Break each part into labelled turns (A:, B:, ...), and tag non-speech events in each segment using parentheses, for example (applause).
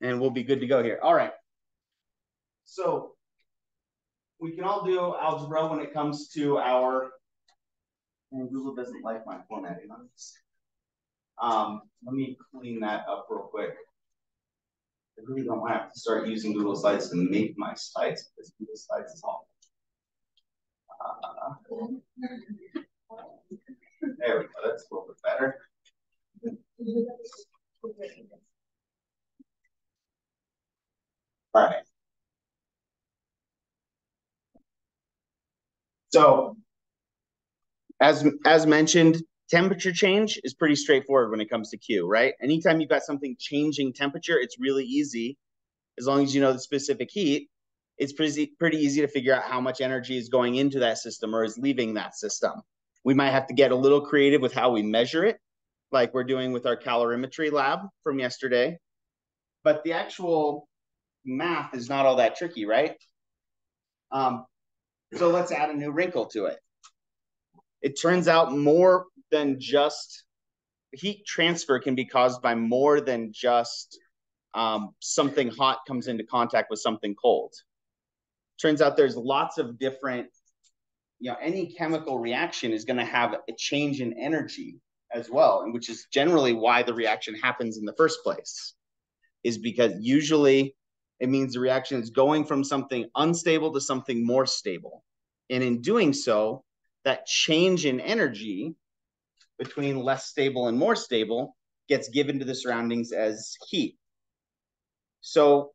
A: and we'll be good to go here. All right. So we can all do algebra when it comes to our, and Google doesn't like my formatting on this. Um, let me clean that up real quick. I really don't want to have to start using Google Slides to make my slides because Google Slides is awful. Uh, there we go. That's a little bit better. Right. So as, as mentioned, temperature change is pretty straightforward when it comes to Q, right? Anytime you've got something changing temperature, it's really easy. As long as you know the specific heat, it's pretty, pretty easy to figure out how much energy is going into that system or is leaving that system. We might have to get a little creative with how we measure it, like we're doing with our calorimetry lab from yesterday. But the actual math is not all that tricky, right? Um, so let's add a new wrinkle to it. It turns out more than just heat transfer can be caused by more than just um, something hot comes into contact with something cold. Turns out there's lots of different, you know, any chemical reaction is going to have a change in energy as well, and which is generally why the reaction happens in the first place, is because usually it means the reaction is going from something unstable to something more stable. And in doing so, that change in energy between less stable and more stable gets given to the surroundings as heat. So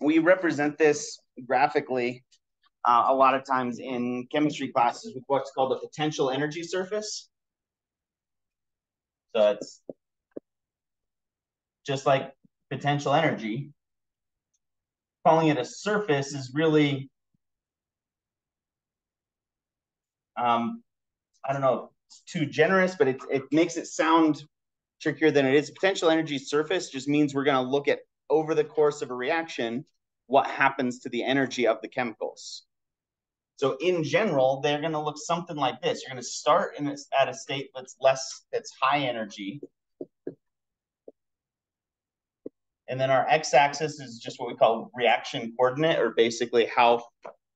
A: we represent this graphically uh, a lot of times in chemistry classes with what's called a potential energy surface. So it's just like potential energy. Calling it a surface is really, um, I don't know, it's too generous, but it, it makes it sound trickier than it is. Potential energy surface just means we're going to look at over the course of a reaction what happens to the energy of the chemicals. So in general, they're going to look something like this. You're going to start in this, at a state that's less, that's high energy. And then our x-axis is just what we call reaction coordinate, or basically how,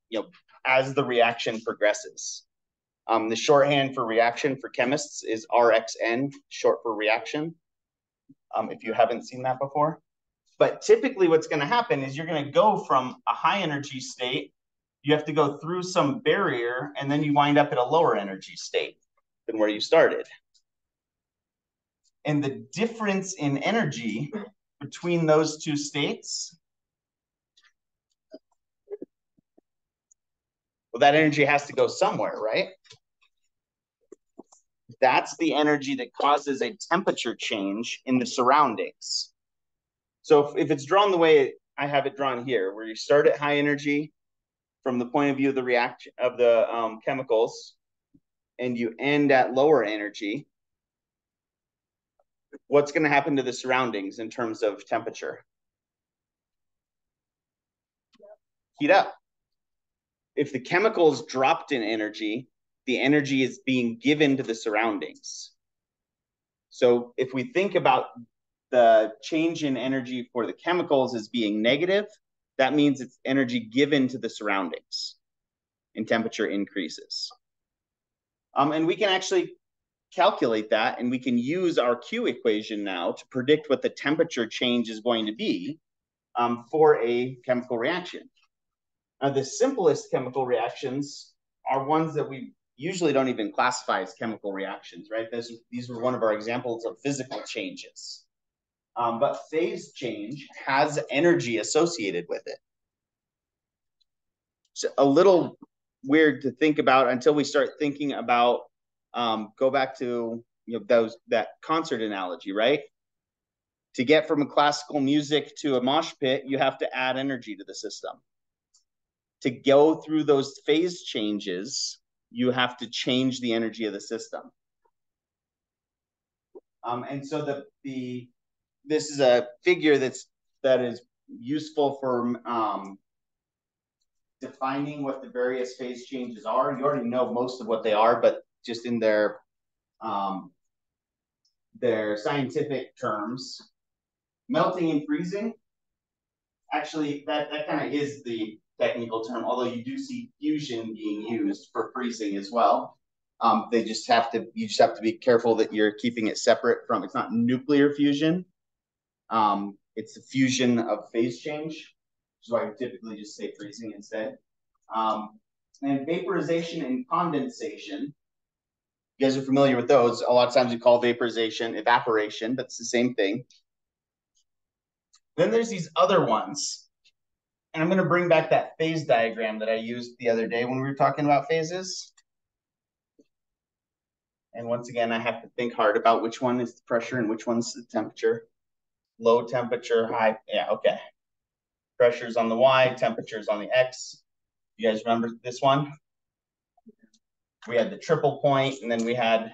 A: you know, as the reaction progresses. Um, the shorthand for reaction for chemists is RXN, short for reaction, um, if you haven't seen that before. But typically what's going to happen is you're going to go from a high energy state, you have to go through some barrier, and then you wind up at a lower energy state than where you started. And the difference in energy between those two states, well, that energy has to go somewhere, right? That's the energy that causes a temperature change in the surroundings. So if, if it's drawn the way I have it drawn here, where you start at high energy from the point of view of the reaction of the um, chemicals, and you end at lower energy, what's going to happen to the surroundings in terms of temperature? Heat up. If the chemicals dropped in energy, the energy is being given to the surroundings. So if we think about the change in energy for the chemicals as being negative, that means it's energy given to the surroundings and temperature increases. Um, and we can actually calculate that and we can use our Q equation now to predict what the temperature change is going to be um, for a chemical reaction. Now, the simplest chemical reactions are ones that we usually don't even classify as chemical reactions, right? This, these were one of our examples of physical changes. Um, but phase change has energy associated with it. It's a little weird to think about until we start thinking about um, go back to you know those that concert analogy, right? To get from a classical music to a mosh pit, you have to add energy to the system. To go through those phase changes, you have to change the energy of the system. Um, and so the the this is a figure that's that is useful for um, defining what the various phase changes are. You already know most of what they are, but just in their um, their scientific terms, melting and freezing. Actually, that, that kind of is the technical term, although you do see fusion being used for freezing as well. Um, they just have to, you just have to be careful that you're keeping it separate from, it's not nuclear fusion. Um, it's the fusion of phase change, which is why I typically just say freezing instead. Um, and vaporization and condensation. You guys are familiar with those. A lot of times we call vaporization evaporation, but it's the same thing. Then there's these other ones. And I'm going to bring back that phase diagram that I used the other day when we were talking about phases. And once again, I have to think hard about which one is the pressure and which one's the temperature. Low temperature, high, yeah, okay. Pressure's on the Y, temperature's on the X. You guys remember this one? We had the triple point, and then we had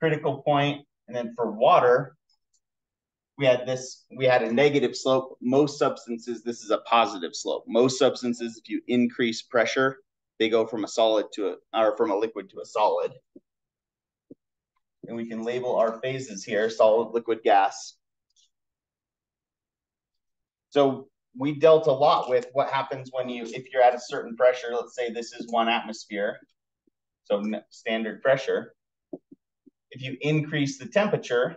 A: critical point, and then for water, we had this, we had a negative slope. Most substances, this is a positive slope. Most substances, if you increase pressure, they go from a solid to a, or from a liquid to a solid. And we can label our phases here, solid, liquid, gas. So we dealt a lot with what happens when you, if you're at a certain pressure, let's say this is one atmosphere, so standard pressure. If you increase the temperature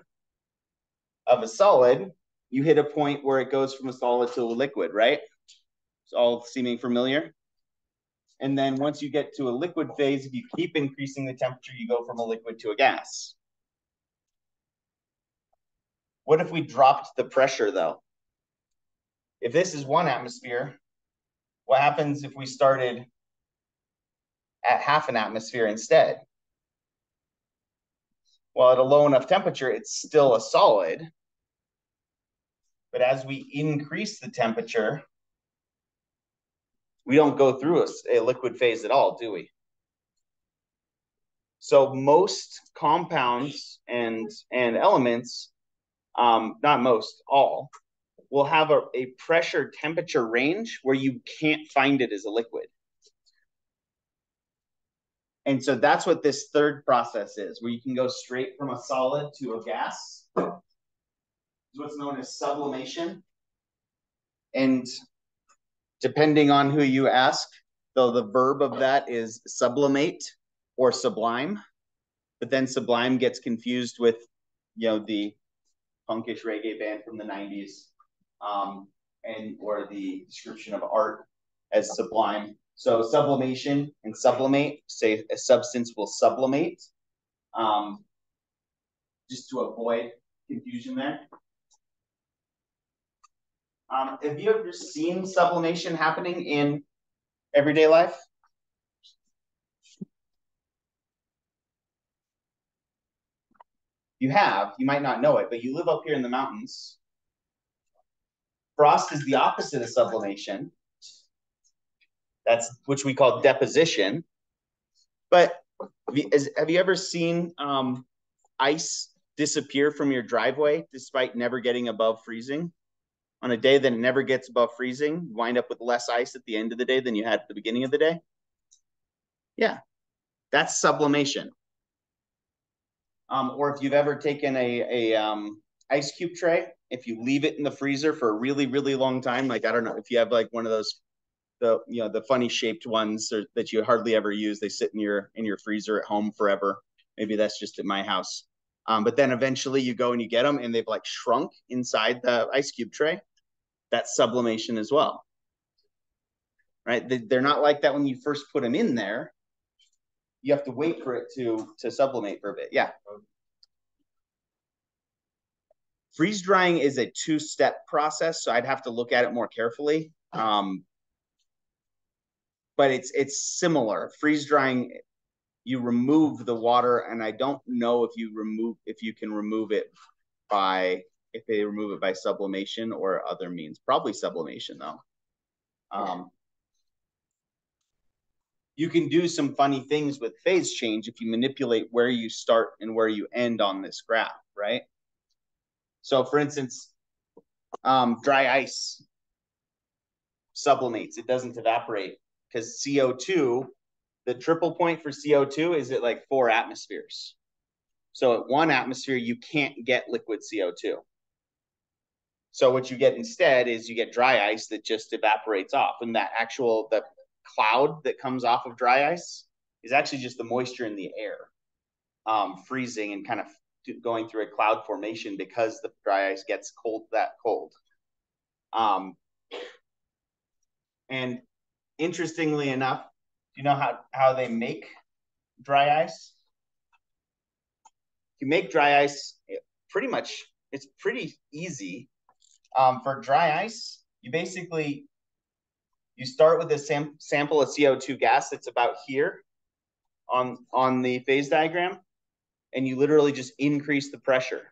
A: of a solid, you hit a point where it goes from a solid to a liquid, right? It's all seeming familiar. And then once you get to a liquid phase, if you keep increasing the temperature, you go from a liquid to a gas. What if we dropped the pressure though? If this is one atmosphere, what happens if we started at half an atmosphere instead? Well, at a low enough temperature, it's still a solid. But as we increase the temperature, we don't go through a, a liquid phase at all, do we? So most compounds and and elements, um, not most, all, will have a, a pressure temperature range where you can't find it as a liquid. And so that's what this third process is, where you can go straight from a solid to a gas. It's what's known as sublimation. And depending on who you ask, though the verb of that is sublimate or sublime. But then sublime gets confused with, you know, the punkish reggae band from the 90s um, and or the description of art as sublime. So sublimation and sublimate, say a substance will sublimate, um, just to avoid confusion there. Um, have you ever seen sublimation happening in everyday life? You have, you might not know it, but you live up here in the mountains. Frost is the opposite of sublimation. That's which we call deposition. But have you ever seen um, ice disappear from your driveway despite never getting above freezing? On a day that it never gets above freezing, wind up with less ice at the end of the day than you had at the beginning of the day? Yeah, that's sublimation. Um, or if you've ever taken a, a um, ice cube tray if you leave it in the freezer for a really really long time like i don't know if you have like one of those the you know the funny shaped ones that you hardly ever use they sit in your in your freezer at home forever. Maybe that's just at my house. Um, but then eventually you go and you get them and they've like shrunk inside the ice cube tray. That's sublimation as well. Right? They're not like that when you first put them in there. You have to wait for it to to sublimate for a bit. Yeah Freeze drying is a two step process, so I'd have to look at it more carefully. Um, but it's it's similar. Freeze drying, you remove the water, and I don't know if you remove if you can remove it by if they remove it by sublimation or other means. Probably sublimation though. Um, you can do some funny things with phase change if you manipulate where you start and where you end on this graph, right? So, for instance, um, dry ice sublimates, it doesn't evaporate because CO2, the triple point for CO2 is at like four atmospheres. So, at one atmosphere, you can't get liquid CO2. So what you get instead is you get dry ice that just evaporates off, and that actual the cloud that comes off of dry ice is actually just the moisture in the air, um, freezing and kind of going through a cloud formation because the dry ice gets cold that cold. Um, and interestingly enough, do you know how, how they make dry ice? You make dry ice pretty much, it's pretty easy. Um, for dry ice, you basically, you start with a sam sample of CO2 gas that's about here on, on the phase diagram, and you literally just increase the pressure.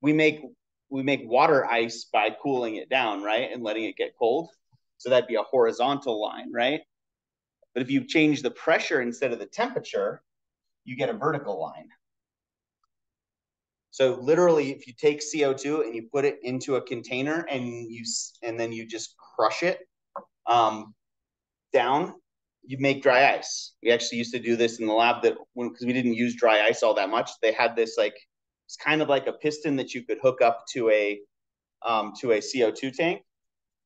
A: We make we make water ice by cooling it down, right? And letting it get cold. So that'd be a horizontal line, right? But if you change the pressure instead of the temperature, you get a vertical line. So literally, if you take CO2 and you put it into a container and you and then you just crush it um, down, you make dry ice. We actually used to do this in the lab that because we didn't use dry ice all that much. They had this like it's kind of like a piston that you could hook up to a um, to a CO2 tank,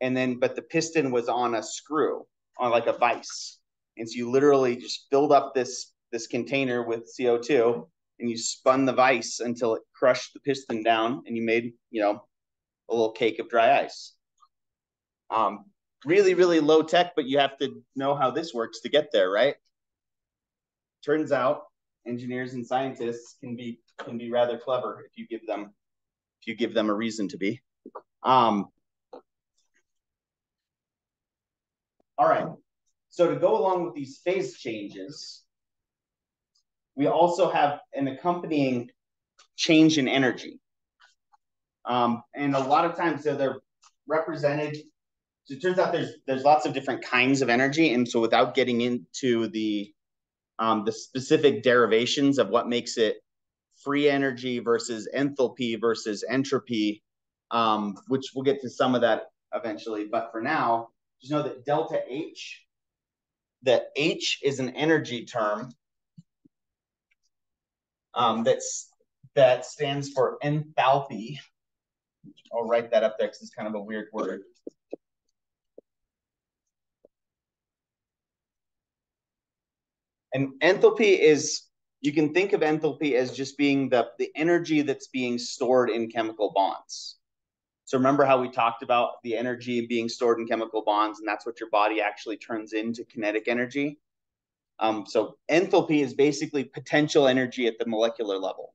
A: and then but the piston was on a screw on like a vise, and so you literally just filled up this this container with CO2 and you spun the vise until it crushed the piston down and you made you know a little cake of dry ice. Um, really, really low tech, but you have to know how this works to get there, right? Turns out engineers and scientists can be can be rather clever if you give them if you give them a reason to be. Um, all right. So to go along with these phase changes, we also have an accompanying change in energy. Um, and a lot of times so they're represented. So it turns out there's there's lots of different kinds of energy, and so without getting into the um, the specific derivations of what makes it free energy versus enthalpy versus entropy, um, which we'll get to some of that eventually. But for now, just know that delta H, that H is an energy term um, that's that stands for enthalpy. I'll write that up there because it's kind of a weird word. And enthalpy is, you can think of enthalpy as just being the, the energy that's being stored in chemical bonds. So remember how we talked about the energy being stored in chemical bonds, and that's what your body actually turns into kinetic energy. Um, so enthalpy is basically potential energy at the molecular level.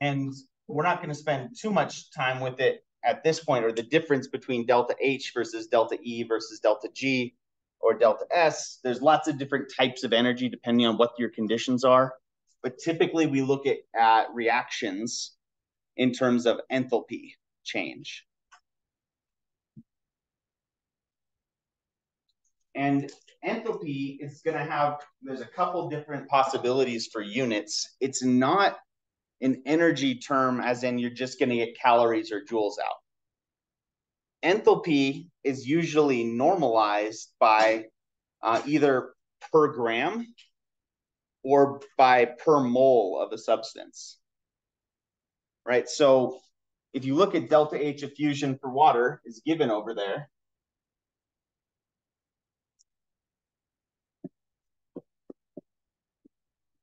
A: And we're not going to spend too much time with it at this point, or the difference between delta H versus delta E versus delta G or delta S. There's lots of different types of energy depending on what your conditions are but typically we look at, at reactions in terms of enthalpy change. And enthalpy is going to have, there's a couple different possibilities for units. It's not an energy term as in you're just going to get calories or joules out. Enthalpy is usually normalized by uh, either per gram or by per mole of a substance. Right? So if you look at delta H of fusion for water is given over there.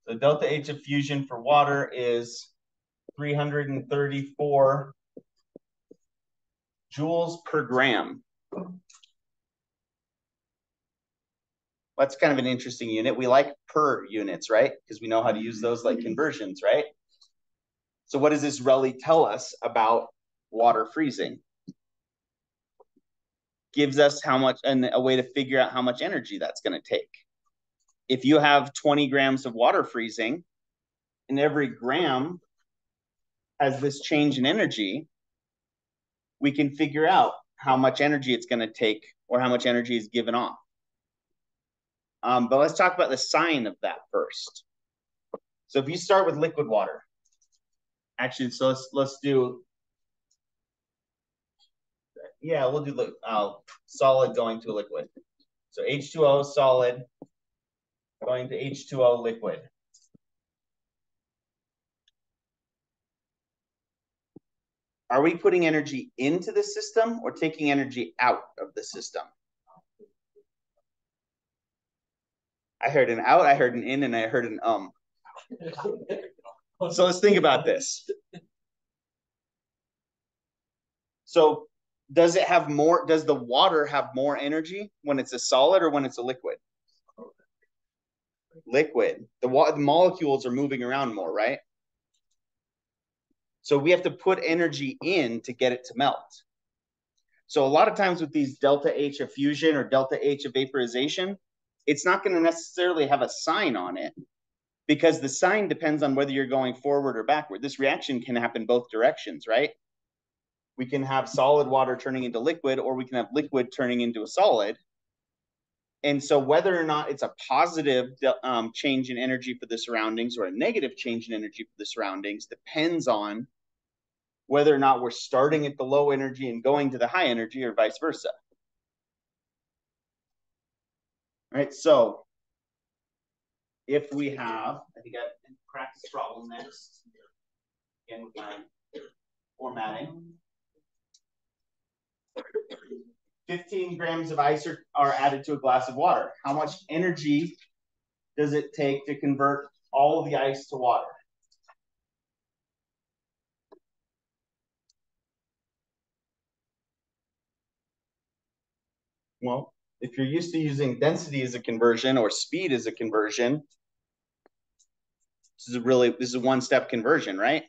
A: So delta H of fusion for water is 334 joules per gram. that's kind of an interesting unit. We like per units, right? Because we know how to use those like mm-hmm. conversions, right? So what does this really tell us about water freezing? Gives us how much and a way to figure out how much energy that's going to take. If you have 20 grams of water freezing and every gram has this change in energy, we can figure out how much energy it's going to take or how much energy is given off. Um, but let's talk about the sign of that first. So if you start with liquid water, actually, so let's let's do Yeah, we'll do uh, solid going to liquid. So H2O solid going to H2O liquid. Are we putting energy into the system or taking energy out of the system? I heard an out, I heard an in, and I heard an um. So let's think about this. So does it have more, does the water have more energy when it's a solid or when it's a liquid? Liquid. The, wa- the molecules are moving around more, right? So we have to put energy in to get it to melt. So a lot of times with these delta H of fusion or delta H of vaporization, it's not going to necessarily have a sign on it because the sign depends on whether you're going forward or backward. This reaction can happen both directions, right? We can have solid water turning into liquid, or we can have liquid turning into a solid. And so, whether or not it's a positive um, change in energy for the surroundings or a negative change in energy for the surroundings depends on whether or not we're starting at the low energy and going to the high energy, or vice versa. All right, so if we have, I think I practice problem next. Again with my formatting. 15 grams of ice are, are added to a glass of water. How much energy does it take to convert all of the ice to water? Well, if you're used to using density as a conversion or speed as a conversion, this is a really this is a one-step conversion, right?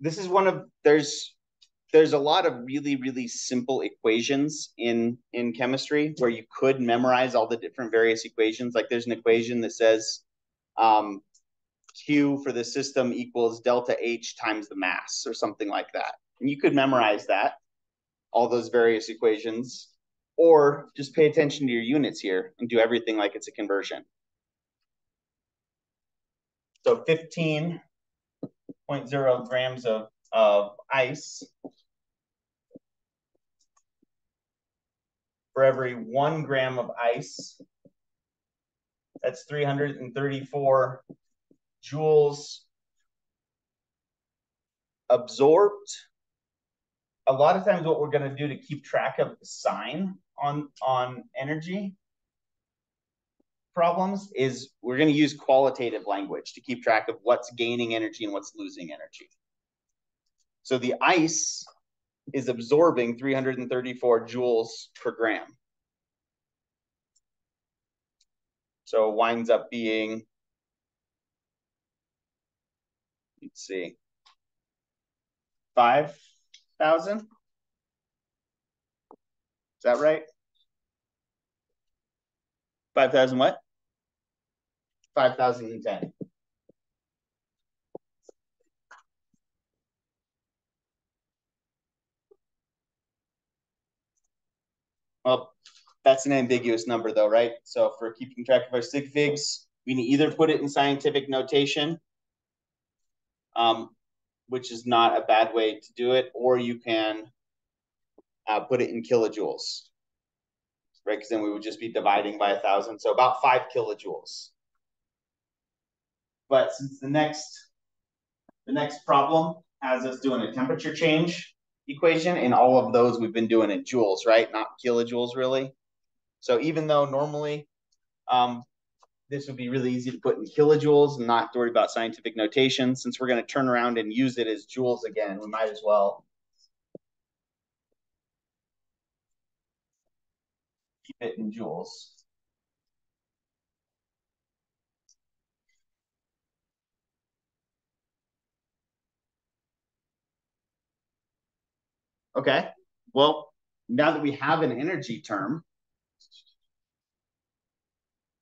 A: This is one of there's there's a lot of really really simple equations in in chemistry where you could memorize all the different various equations. Like there's an equation that says um, Q for the system equals delta H times the mass or something like that. And you could memorize that, all those various equations, or just pay attention to your units here and do everything like it's a conversion. So 15.0 grams of, of ice for every one gram of ice. That's 334 joules absorbed. A lot of times what we're going to do to keep track of the sign on, on energy problems is we're going to use qualitative language to keep track of what's gaining energy and what's losing energy. So the ice is absorbing 334 joules per gram. So it winds up being, let's see, 5,000? Is that right? 5,000 what? 5,010. Well, that's an ambiguous number though, right? So for keeping track of our sig figs, we can either put it in scientific notation, um, which is not a bad way to do it, or you can uh, put it in kilojoules, right? Because then we would just be dividing by a thousand, so about five kilojoules. But since the next the next problem has us doing a temperature change equation, and all of those we've been doing in joules, right? Not kilojoules really. So even though normally um, this would be really easy to put in kilojoules and not worry about scientific notation, since we're going to turn around and use it as joules again, we might as well keep it in joules. Okay, well, now that we have an energy term,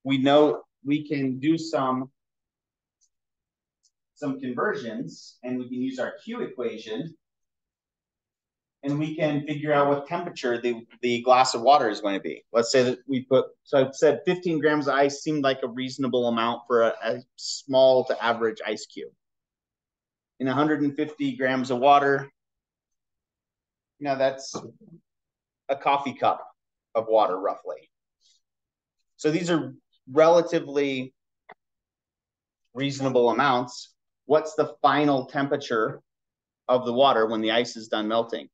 A: we know we can do some some conversions and we can use our Q equation and we can figure out what temperature the, the glass of water is going to be. Let's say that we put, so I said 15 grams of ice seemed like a reasonable amount for a, a small to average ice cube. In 150 grams of water, Now that's a coffee cup of water, roughly. So these are relatively reasonable amounts. What's the final temperature of the water when the ice is done melting?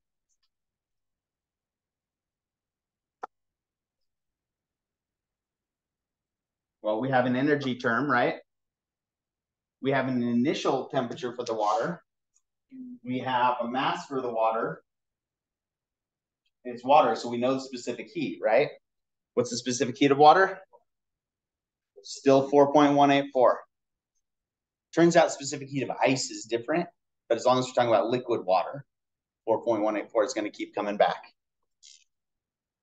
A: Well, we have an energy term, right? We have an initial temperature for the water. We have a mass for the water. It's water, so we know the specific heat, right? What's the specific heat of water? Still 4.184. Turns out specific heat of ice is different, but as long as we're talking about liquid water, 4.184 is going to keep coming back.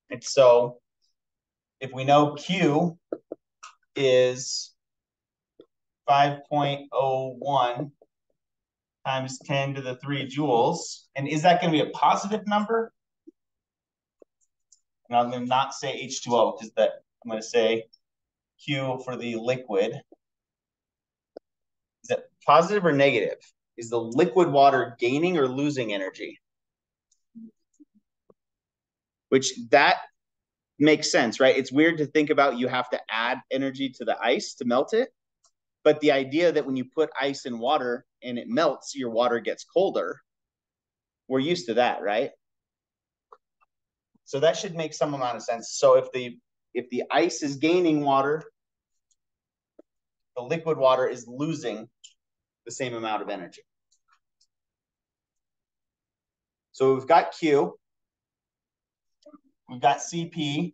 A: And so if we know Q is 5.01 times 10 to the 3 joules. And is that going to be a positive number? And I'm going to not say H2O because that I'm going to say Q for the liquid. Is that positive or negative? Is the liquid water gaining or losing energy? Which that makes sense, right? It's weird to think about you have to add energy to the ice to melt it. But the idea that when you put ice in water and it melts, your water gets colder, we're used to that, right? So that should make some amount of sense. So if the if the ice is gaining water, the liquid water is losing the same amount of energy. So we've got Q, we've got CP,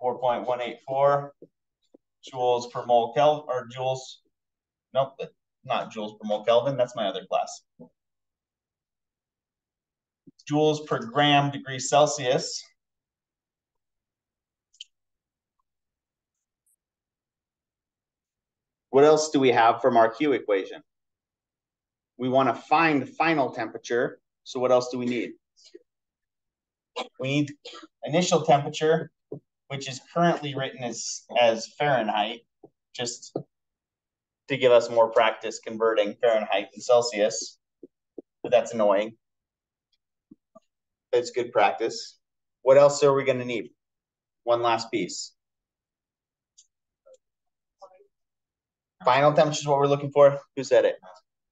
A: Four point one eight four joules per mole Kelvin, or joules. Nope, not joules per mole Kelvin. That's my other class joules per gram degree Celsius. What else do we have from our Q equation? We want to find the final temperature. So what else do we need? We need initial temperature, which is currently written as, as Fahrenheit, just to give us more practice converting Fahrenheit and Celsius. But that's annoying. It's good practice. What else are we going to need? One last piece. Final temperature is what we're looking for. Who said it?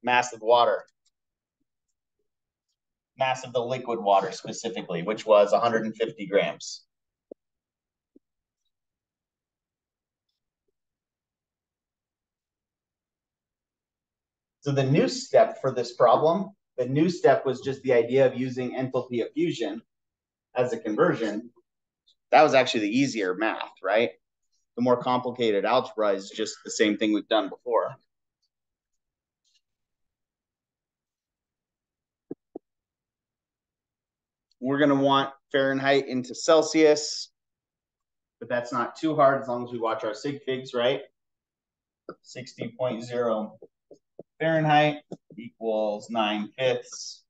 A: Mass of water. Mass of the liquid water specifically, which was 150 grams. So the new step for this problem the new step was just the idea of using enthalpy of fusion as a conversion. That was actually the easier math, right? The more complicated algebra is just the same thing we've done before. We're going to want Fahrenheit into Celsius, but that's not too hard as long as we watch our sig figs, right? 60.0 Fahrenheit equals 9 fifths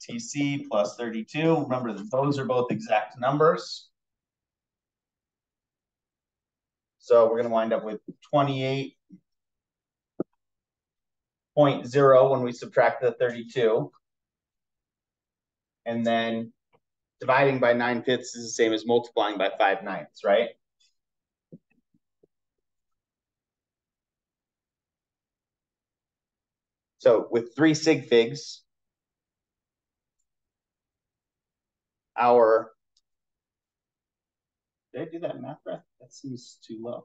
A: TC plus 32. Remember that those are both exact numbers. So we're going to wind up with 28.0 when we subtract the 32. And then dividing by 9 fifths is the same as multiplying by 5 ninths, right? So with three sig figs, our did I do that math right? That seems too low.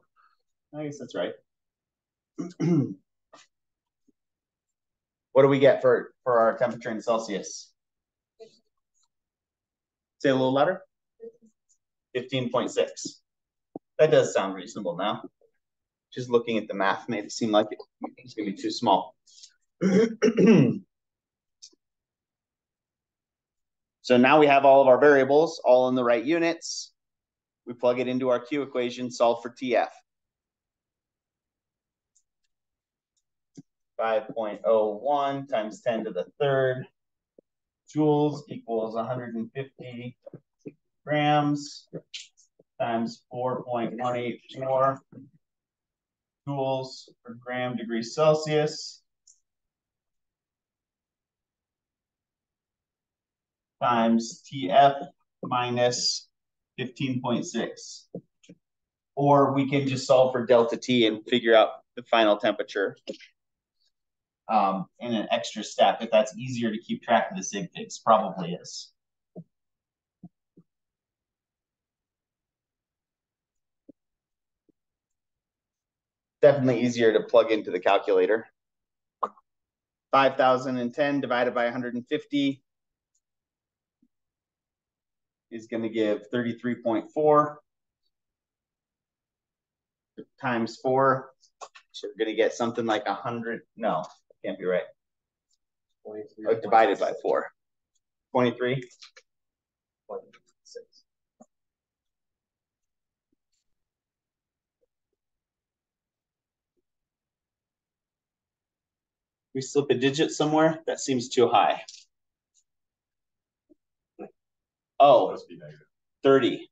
A: I guess that's right. (clears throat) what do we get for for our temperature in Celsius? Say a little louder. 15.6. That does sound reasonable now. Just looking at the math made it seem like it, it's going to be too small. (clears throat) so now we have all of our variables all in the right units. We plug it into our Q equation, solve for TF. 5.01 times 10 to the third joules equals 150 grams times 4.184 joules per gram degree Celsius times TF minus 15.6. Or we can just solve for delta T and figure out the final temperature um, in an extra step. If that's easier to keep track of the sig figs, probably is. Definitely easier to plug into the calculator. 5,010 divided by 150 is going to give 33.4 times 4. So we're going to get something like 100. No, can't be right. Oh, divided by 4. 23. 26. We slip a digit somewhere? That seems too high. Oh, 30.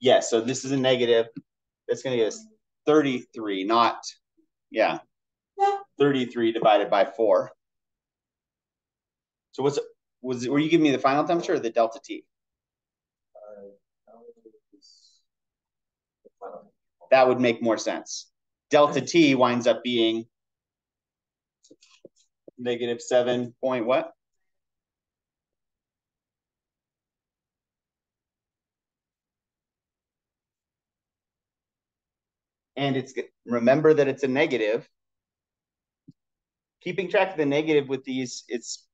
A: Yeah, so this is a negative. That's going to give us 33, not, yeah, 33 divided by 4. So what's, was were you giving me the final temperature or the delta T? That would make more sense. Delta T winds up being negative 7 point what? And it's remember that it's a negative. Keeping track of the negative with these, it's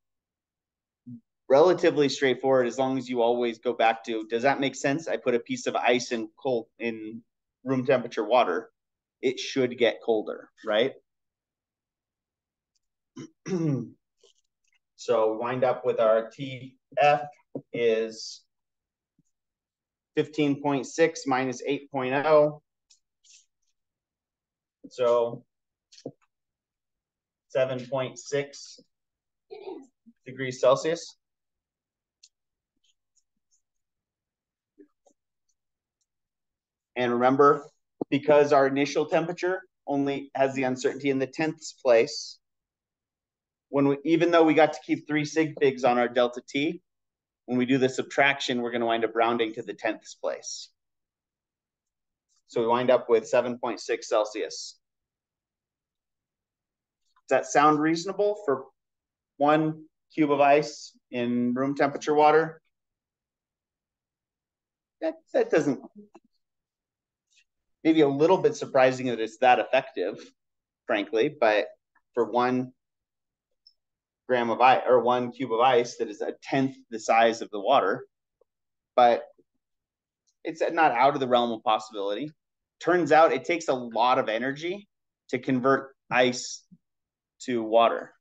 A: relatively straightforward as long as you always go back to does that make sense? I put a piece of ice in cold in room temperature water. It should get colder, right? (clears throat) so wind up with our TF is 15.6 minus 8.0 so 7.6 degrees Celsius. And remember, because our initial temperature only has the uncertainty in the tenths place, when we, even though we got to keep three sig figs on our delta T, when we do the subtraction, we're going to wind up rounding to the tenths place. So we wind up with 7.6 Celsius. Does that sound reasonable for one cube of ice in room temperature water? That, that doesn't, maybe a little bit surprising that it's that effective, frankly, but for one gram of ice or one cube of ice that is a tenth the size of the water, but it's not out of the realm of possibility. Turns out it takes a lot of energy to convert ice to water.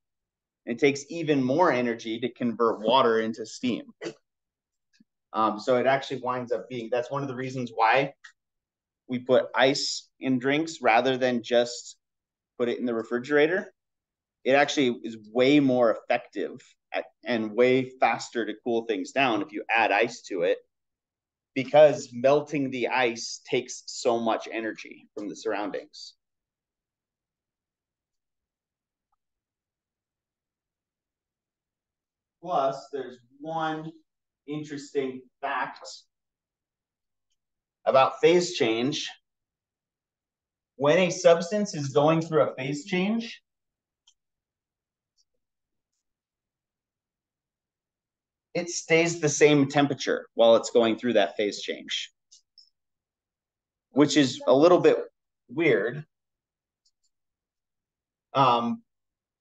A: It takes even more energy to convert water into steam. Um, so it actually winds up being that's one of the reasons why we put ice in drinks rather than just put it in the refrigerator. It actually is way more effective at, and way faster to cool things down if you add ice to it because melting the ice takes so much energy from the surroundings. Plus, there's one interesting fact about phase change. When a substance is going through a phase change, it stays the same temperature while it's going through that phase change, which is a little bit weird. Um,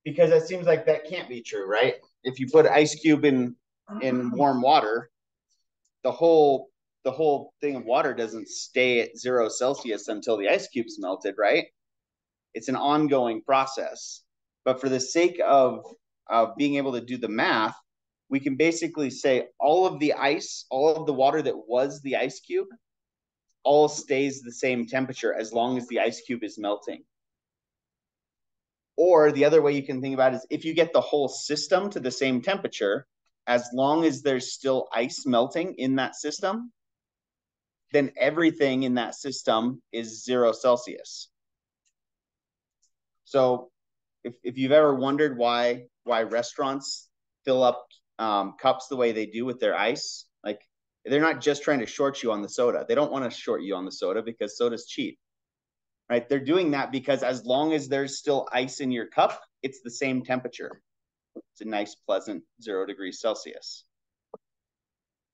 A: because it seems like that can't be true, right? If you put ice cube in in warm water, the whole the whole thing of water doesn't stay at zero Celsius until the ice cube's melted, right? It's an ongoing process. But for the sake of of being able to do the math, we can basically say all of the ice, all of the water that was the ice cube, all stays the same temperature as long as the ice cube is melting. Or the other way you can think about it is if you get the whole system to the same temperature, as long as there's still ice melting in that system, then everything in that system is zero Celsius. So if, if you've ever wondered why why restaurants fill up um, cups the way they do with their ice, like they're not just trying to short you on the soda. They don't want to short you on the soda because soda's cheap, right? They're doing that because as long as there's still ice in your cup, it's the same temperature. It's a nice, pleasant zero degrees Celsius.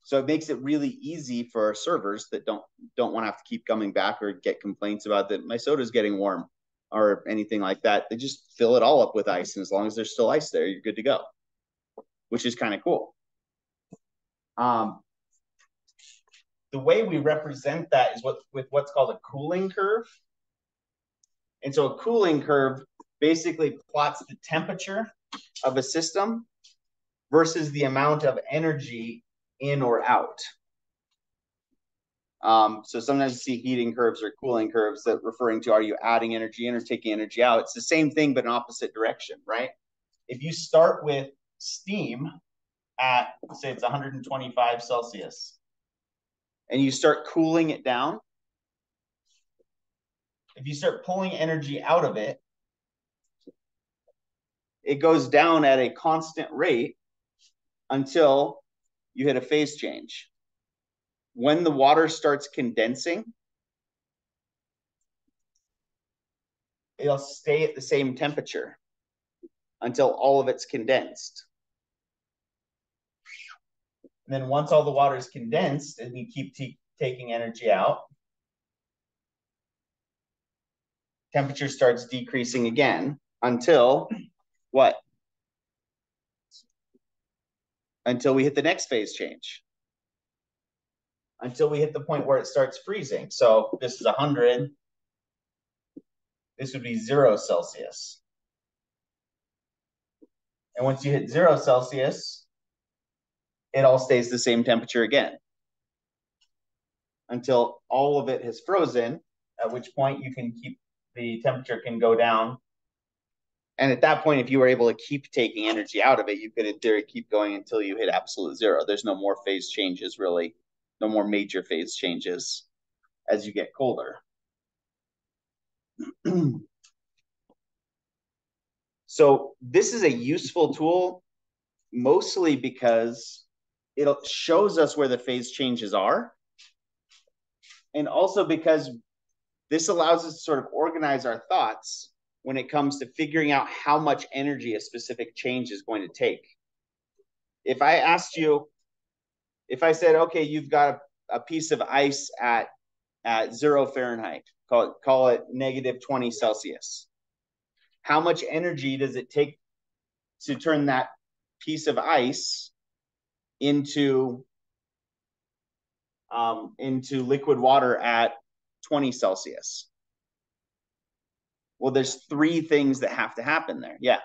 A: So it makes it really easy for servers that don't don't want to have to keep coming back or get complaints about that my soda's getting warm or anything like that. They just fill it all up with ice, and as long as there's still ice there, you're good to go, which is kind of cool. Um, the way we represent that is what with what's called a cooling curve. And so a cooling curve basically plots the temperature of a system versus the amount of energy in or out. Um, so sometimes you see heating curves or cooling curves that referring to are you adding energy in or taking energy out? It's the same thing, but in opposite direction, right? If you start with steam at, say it's 125 Celsius, and you start cooling it down, if you start pulling energy out of it, it goes down at a constant rate until you hit a phase change. When the water starts condensing, it'll stay at the same temperature until all of it's condensed. And then once all the water is condensed and you keep taking energy out, temperature starts decreasing again until what? Until we hit the next phase change. Until we hit the point where it starts freezing. So this is 100. This would be zero Celsius. And once you hit zero Celsius, it all stays the same temperature again until all of it has frozen, at which point you can keep the temperature can go down. And at that point, if you were able to keep taking energy out of it, you could in theory keep going until you hit absolute zero. There's no more phase changes really, no more major phase changes as you get colder. (clears throat) so this is a useful tool mostly because it shows us where the phase changes are. And also because this allows us to sort of organize our thoughts when it comes to figuring out how much energy a specific change is going to take. If I asked you, if I said, okay, you've got a, a piece of ice at at zero Fahrenheit, call it call it negative 20 Celsius. How much energy does it take to turn that piece of ice into um, into liquid water at 20 Celsius. Well, there's three things that have to happen there. Yeah.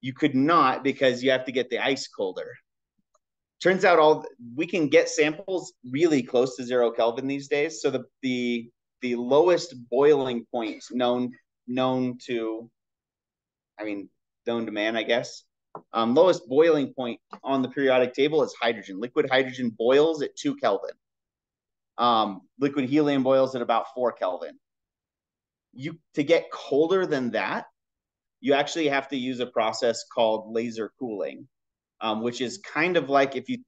A: You could not because you have to get the ice colder. Turns out all we can get samples really close to zero Kelvin these days. So the the the lowest boiling point known known to I mean to man, I guess. Um, lowest boiling point on the periodic table is hydrogen. Liquid hydrogen boils at two Kelvin. Um, liquid helium boils at about four Kelvin. You to get colder than that, you actually have to use a process called laser cooling, um, which is kind of like if you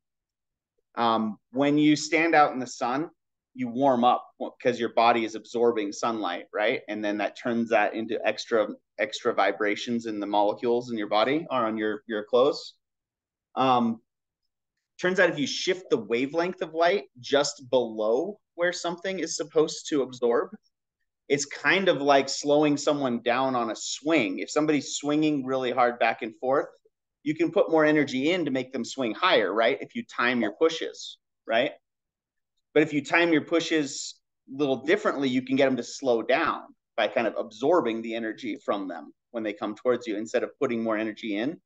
A: um, when you stand out in the sun you warm up because your body is absorbing sunlight, right? And then that turns that into extra extra vibrations in the molecules in your body or on your your clothes. Um, turns out if you shift the wavelength of light just below where something is supposed to absorb, it's kind of like slowing someone down on a swing. If somebody's swinging really hard back and forth, you can put more energy in to make them swing higher, right? If you time your pushes, right? But if you time your pushes a little differently, you can get them to slow down by kind of absorbing the energy from them when they come towards you instead of putting more energy in.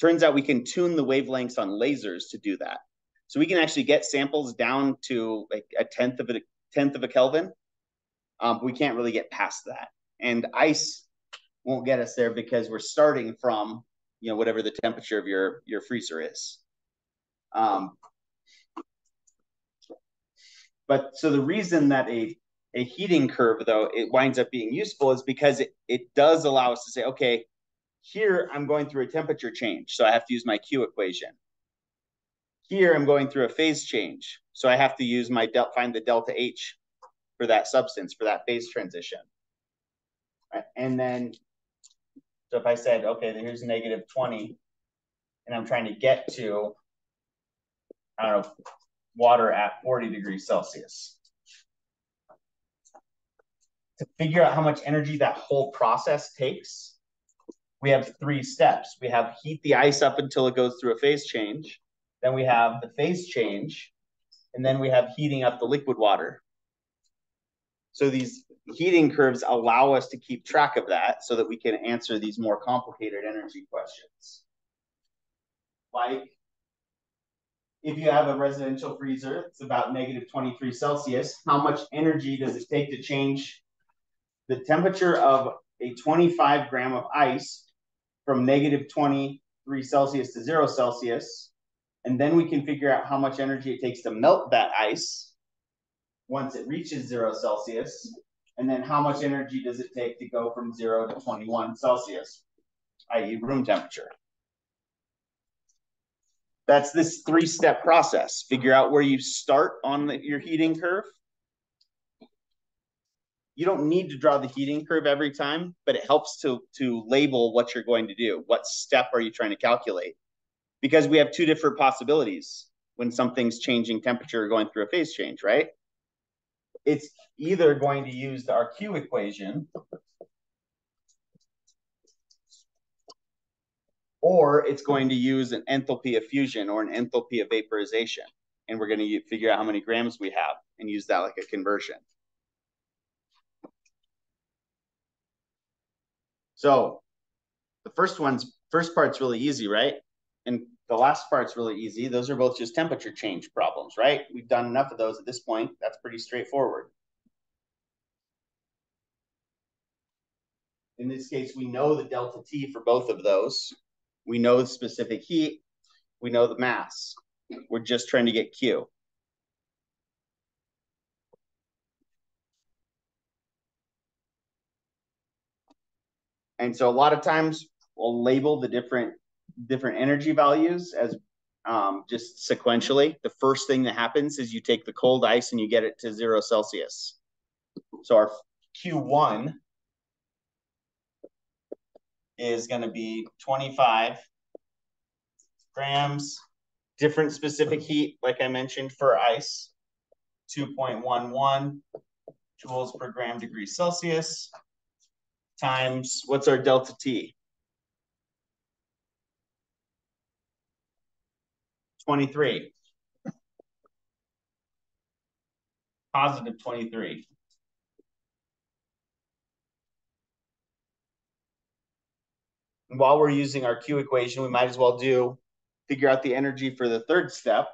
A: Turns out we can tune the wavelengths on lasers to do that. So we can actually get samples down to like a tenth of a tenth of a Kelvin. Um, we can't really get past that. And ice won't get us there because we're starting from you know whatever the temperature of your your freezer is. Um, but so the reason that a a heating curve, though, it winds up being useful is because it, it does allow us to say, okay, here I'm going through a temperature change, so I have to use my Q equation. Here I'm going through a phase change, so I have to use my del find the delta H for that substance, for that phase transition. Right? And then, so if I said, okay, here's negative 20, and I'm trying to get to, I don't know, water at 40 degrees Celsius. To figure out how much energy that whole process takes, we have three steps. We have heat the ice up until it goes through a phase change. Then we have the phase change, and then we have heating up the liquid water. So these heating curves allow us to keep track of that so that we can answer these more complicated energy questions. Like if you have a residential freezer, it's about negative 23 Celsius. How much energy does it take to change the temperature of a 25 gram of ice from negative 23 Celsius to zero Celsius? And then we can figure out how much energy it takes to melt that ice once it reaches zero Celsius. And then how much energy does it take to go from zero to 21 Celsius, i.e. room temperature? That's this three-step process. Figure out where you start on the, your heating curve. You don't need to draw the heating curve every time, but it helps to, to label what you're going to do. What step are you trying to calculate? Because we have two different possibilities when something's changing temperature or going through a phase change, right? It's either going to use our Q equation or it's going to use an enthalpy of fusion or an enthalpy of vaporization. And we're going to figure out how many grams we have and use that like a conversion. So the first one's first part's really easy, right? And the last part's really easy. Those are both just temperature change problems, right? We've done enough of those at this point. That's pretty straightforward. In this case, we know the delta T for both of those. We know the specific heat. We know the mass. We're just trying to get Q. And so a lot of times we'll label the different different energy values as um, just sequentially. The first thing that happens is you take the cold ice and you get it to zero Celsius. So our Q1 is going to be 25 grams, different specific heat, like I mentioned, for ice, 2.11 joules per gram degree Celsius, times, what's our delta T? 23. Positive 23. And while we're using our Q equation, we might as well do figure out the energy for the third step.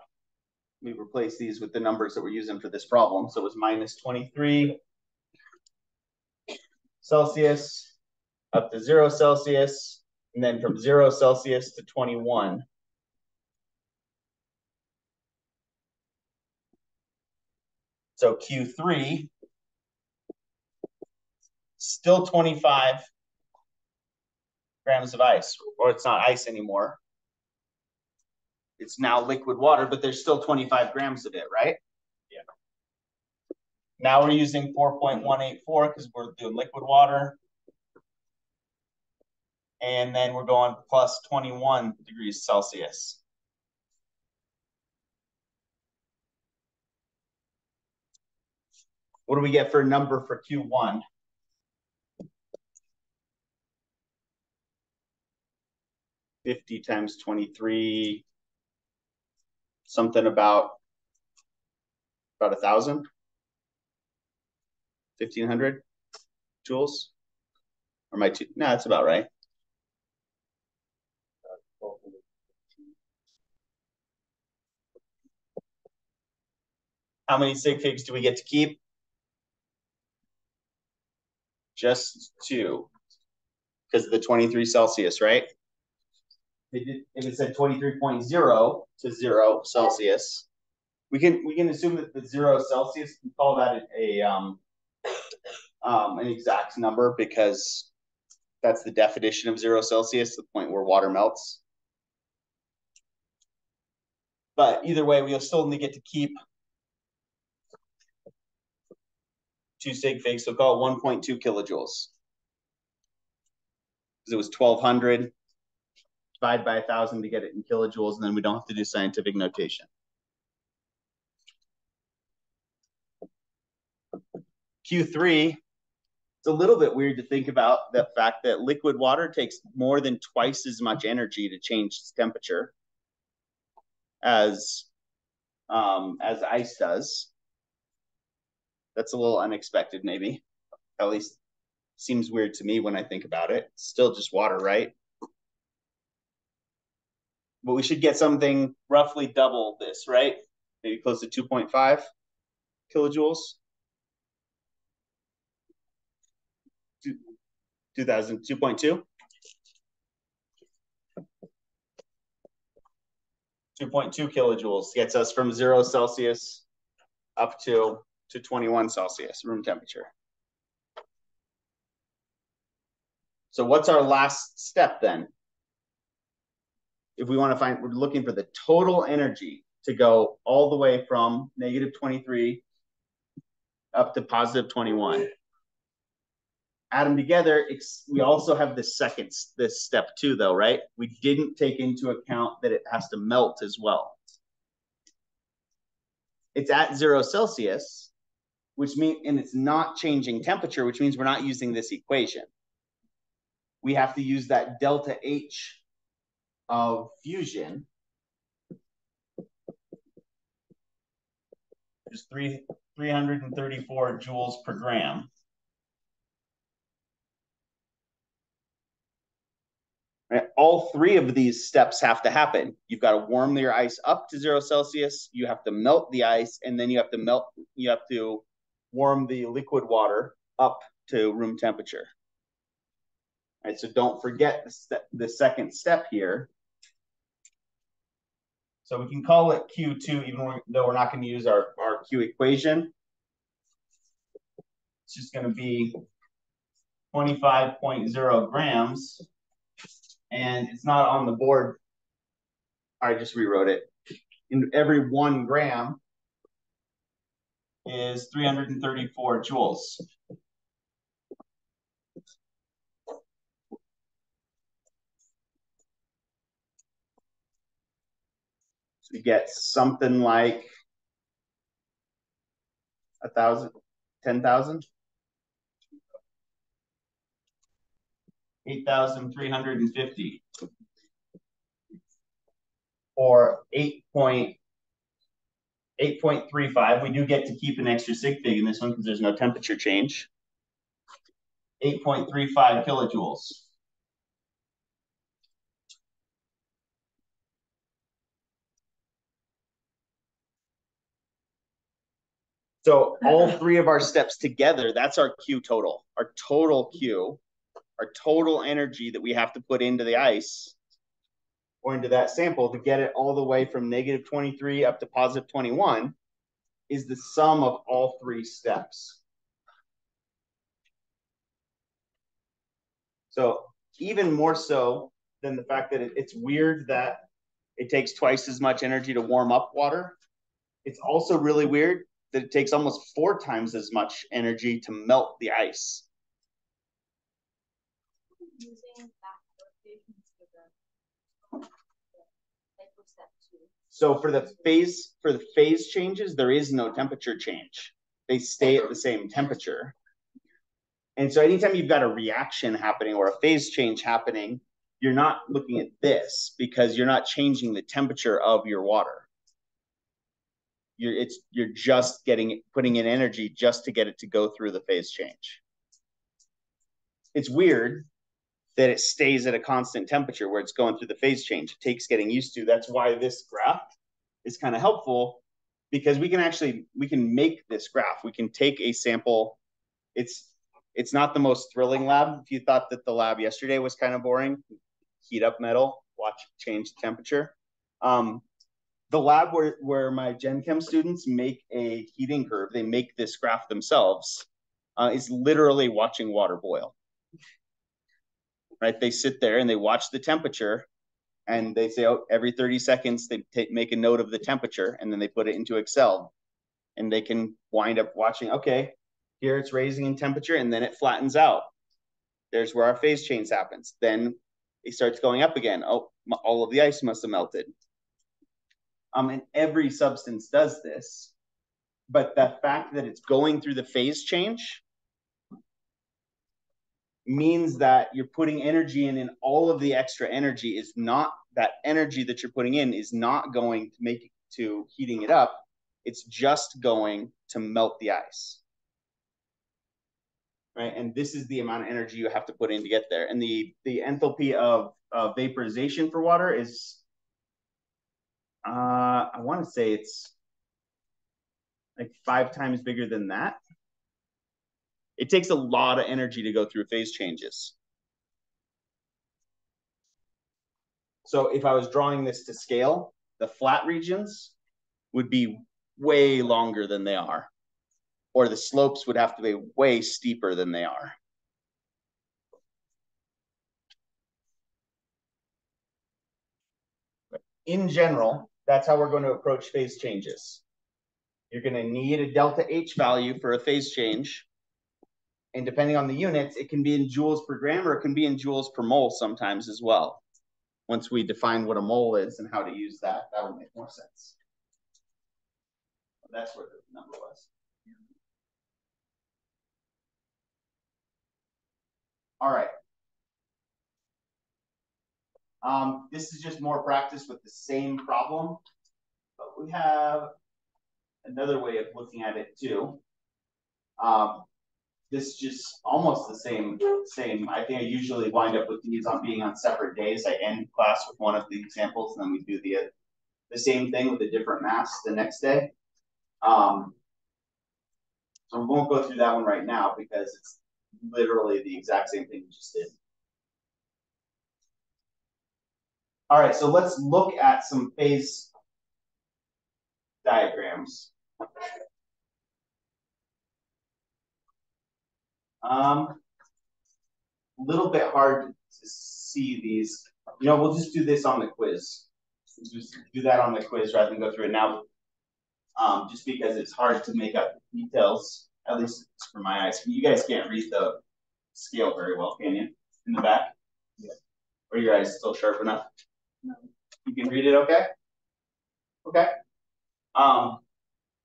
A: We replace these with the numbers that we're using for this problem. So it was minus 23 Celsius up to zero Celsius, and then from zero Celsius to 21. So Q3, still 25 grams of ice, or it's not ice anymore. It's now liquid water, but there's still 25 grams of it, right? Now we're using 4.184 because we're doing liquid water. And then we're going plus 21 degrees Celsius. What do we get for a number for Q1? 50 times 23, something about about a thousand, 1500 joules. Or my two, no, that's about right. How many sig figs do we get to keep? Just two, because of the 23 Celsius, right? if it said 23.0 to zero Celsius, we can we can assume that the zero Celsius we call that a, a um um, an exact number because that's the definition of zero Celsius, the point where water melts. But either way, we'll still only get to keep two sig figs, so call it 1.2 kilojoules. Because it was 1200, divide by 1,000 to get it in kilojoules, and then we don't have to do scientific notation. Q3, it's a little bit weird to think about the fact that liquid water takes more than twice as much energy to change its temperature as um, as ice does. That's a little unexpected, maybe. At least seems weird to me when I think about it. It's still just water, right? But we should get something roughly double this, right? Maybe close to 2.5 kilojoules. 2000, 2.2? 2.2 kilojoules gets us from zero Celsius up to, to 21 Celsius room temperature. So what's our last step then? If we want to find, we're looking for the total energy to go all the way from negative 23 up to positive 21 add them together. we also have this second, this step two though, right? We didn't take into account that it has to melt as well. It's at zero Celsius, which means, and it's not changing temperature, which means we're not using this equation. We have to use that delta H of fusion. Which is three, 334 joules per gram. Right? All three of these steps have to happen. You've got to warm your ice up to zero Celsius. You have to melt the ice, and then you have to melt. You have to warm the liquid water up to room temperature. All right, so don't forget the, the second step here. So we can call it Q2, even though we're not going to use our, our Q equation. It's just going to be 25.0 grams and it's not on the board. I just rewrote it. In every one gram is 334 joules. So you get something like a thousand, ten thousand. 8,350 or 8.8.35. We do get to keep an extra sig fig in this one because there's no temperature change. 8.35 kilojoules. So all three of our steps together, that's our Q total. Our total Q our total energy that we have to put into the ice or into that sample to get it all the way from negative 23 up to positive 21 is the sum of all three steps. So even more so than the fact that it, it's weird that it takes twice as much energy to warm up water, it's also really weird that it takes almost four times as much energy to melt the ice. So for the phase for the phase changes, there is no temperature change. They stay at the same temperature. And so anytime you've got a reaction happening or a phase change happening, you're not looking at this because you're not changing the temperature of your water. You're it's you're just getting putting in energy just to get it to go through the phase change. It's weird that it stays at a constant temperature where it's going through the phase change. It takes getting used to. That's why this graph is kind of helpful because we can actually we can make this graph. We can take a sample. It's it's not the most thrilling lab. If you thought that the lab yesterday was kind of boring, heat up metal, watch change the temperature. Um, the lab where, where my Gen Chem students make a heating curve, they make this graph themselves. uh, is literally watching water boil. Right? They sit there and they watch the temperature and they say, oh, every 30 seconds they take, make a note of the temperature and then they put it into Excel. And they can wind up watching, okay, here it's raising in temperature and then it flattens out. There's where our phase change happens. Then it starts going up again. Oh, all of the ice must have melted. Um, and every substance does this. But the fact that it's going through the phase change means that you're putting energy in and all of the extra energy is not that energy that you're putting in is not going to make it to heating it up. It's just going to melt the ice. Right? And this is the amount of energy you have to put in to get there. And the the enthalpy of vaporization for water is uh i want to say it's like five times bigger than that it takes a lot of energy to go through phase changes. So if I was drawing this to scale, the flat regions would be way longer than they are, or the slopes would have to be way steeper than they are. in general, that's how we're going to approach phase changes. You're going to need a delta H value for a phase change and depending on the units, it can be in joules per gram or it can be in joules per mole sometimes as well. Once we define what a mole is and how to use that, that would make more sense. That's where the number was. All right. Um, this is just more practice with the same problem, but we have another way of looking at it too. Um, this just almost the same same. I think I usually wind up with these on being on separate days. I end class with one of the examples, and then we do the the same thing with a different mass the next day. Um, so we won't go through that one right now because it's literally the exact same thing we just did. All right, so let's look at some phase diagrams. Um, a little bit hard to see these. You know, we'll just do this on the quiz. We'll just do that on the quiz rather than go through it now. Um, just because it's hard to make up the details, at least for my eyes. You guys can't read the scale very well, can you? In the back? Yeah. Are your eyes still sharp enough? No. You can read it okay? Okay. Um,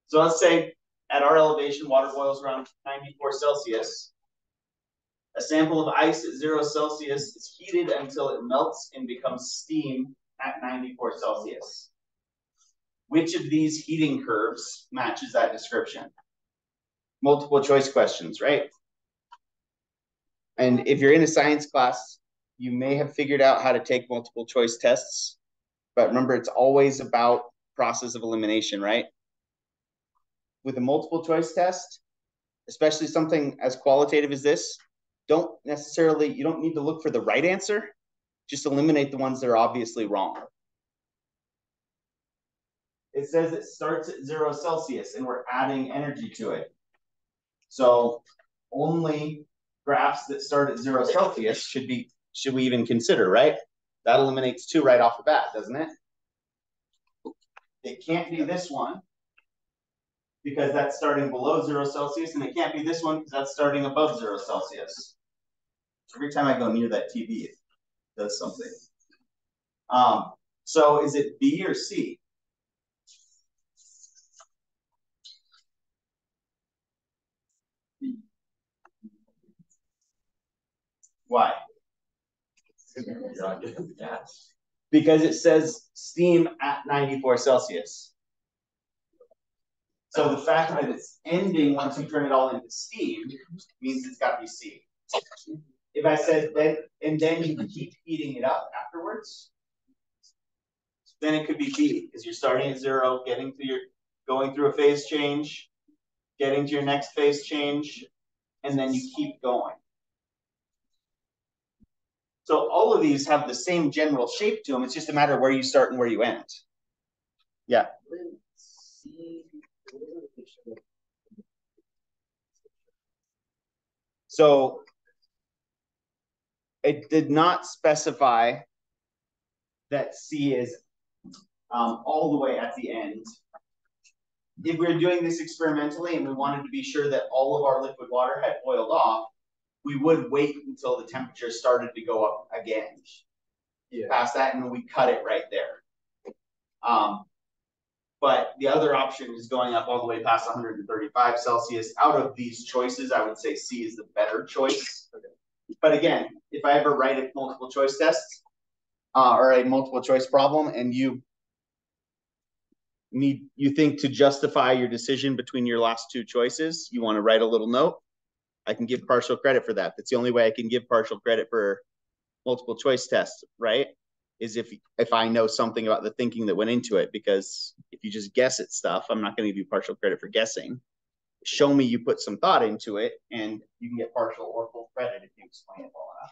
A: so let's say at our elevation, water boils around 94 Celsius. A sample of ice at zero Celsius is heated until it melts and becomes steam at 94 Celsius. Which of these heating curves matches that description? Multiple choice questions, right? And if you're in a science class, you may have figured out how to take multiple choice tests. But remember, it's always about process of elimination, right? With a multiple choice test, especially something as qualitative as this, don't necessarily, you don't need to look for the right answer. Just eliminate the ones that are obviously wrong. It says it starts at zero Celsius and we're adding energy to it. So only graphs that start at zero Celsius should be, should we even consider, right? That eliminates two right off the bat, doesn't it? It can't be this one because that's starting below zero Celsius, and it can't be this one because that's starting above zero Celsius. Every time I go near that TV, it does something. Um, so is it B or C? Why? Because it says steam at 94 Celsius. So the fact that it's ending once you turn it all into steam means it's got to be C. If I said then, and then you keep heating it up afterwards, then it could be B, because you're starting at zero, getting to your, going through a phase change, getting to your next phase change, and then you keep going. So all of these have the same general shape to them. It's just a matter of where you start and where you end. Yeah. So it did not specify that C is um, all the way at the end. If we were doing this experimentally and we wanted to be sure that all of our liquid water had boiled off, we would wait until the temperature started to go up again. Yeah. Past that, and we cut it right there. Um, but the other option is going up all the way past 135 Celsius. Out of these choices, I would say C is the better choice. Okay. But again, if I ever write a multiple choice test uh, or a multiple choice problem and you need you think to justify your decision between your last two choices, you want to write a little note, I can give partial credit for that. That's the only way I can give partial credit for multiple choice tests, right? Is if if I know something about the thinking that went into it. Because if you just guess at stuff, I'm not going to give you partial credit for guessing. Show me you put some thought into it, and you can get partial or full credit if you explain it well enough.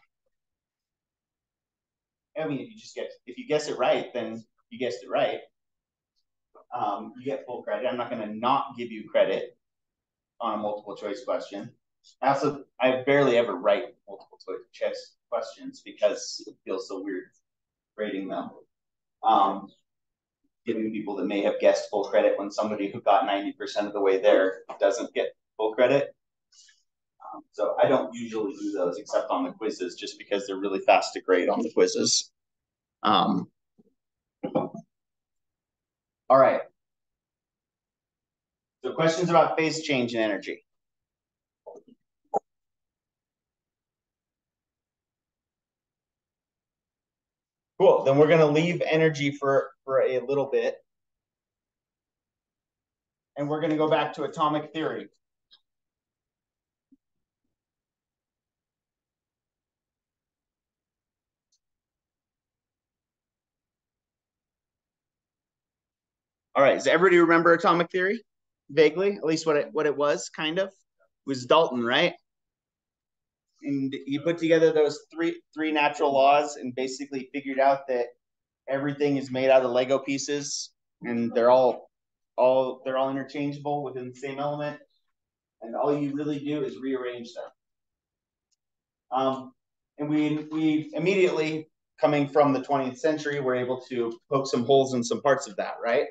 A: I mean, if you just get if you guess it right, then you guessed it right. Um, you get full credit. I'm not going to not give you credit on a multiple choice question. I also I barely ever write multiple choice questions because it feels so weird grading them. Um, giving people that may have guessed full credit when somebody who got 90% of the way there doesn't get full credit. Um, so I don't usually do those except on the quizzes just because they're really fast to grade on the quizzes. Um, all right. So questions about phase change in energy. Cool. Then we're going to leave energy for, for a little bit. And we're going to go back to atomic theory. All right. Does everybody remember atomic theory? Vaguely, at least what it what it was, kind of. It was Dalton, right? and he put together those three three natural laws and basically figured out that everything is made out of Lego pieces and they're all all they're all interchangeable within the same element, and all you really do is rearrange them. Um, and we we immediately coming from the 20th century were able to poke some holes in some parts of that, right?